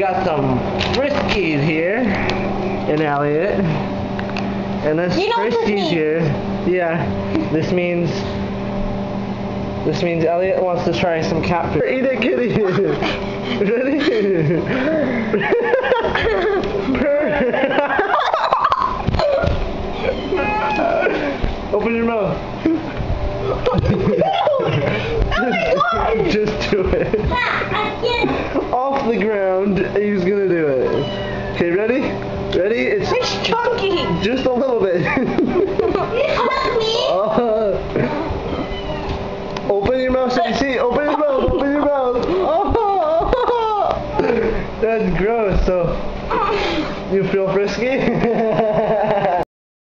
we got some Friskies here in Elliott. And this You know what this Friskies here. Yeah. This means this means Elliott wants to try some cat food. Eat it, kitty. Ready? Open your mouth. Oh Just do it the ground. He's gonna do it. Okay, ready? Ready? It's, it's chunky. Just a little bit. uh, open your mouth so you see. Open your mouth. Open your mouth. Oh, that's gross. So you feel frisky?